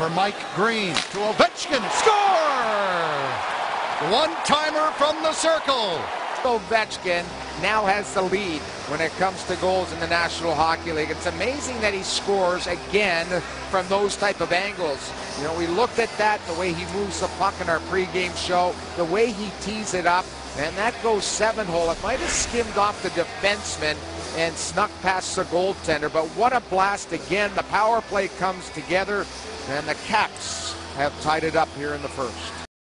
for Mike Green to Ovechkin. Score! One-timer from the circle. Ovechkin now has the lead when it comes to goals in the National Hockey League. It's amazing that he scores again from those type of angles. You know, we looked at that, the way he moves the puck in our pregame show, the way he tees it up, and that goes seven hole. It might have skimmed off the defenseman and snuck past the goaltender, but what a blast again. The power play comes together, and the Caps have tied it up here in the first.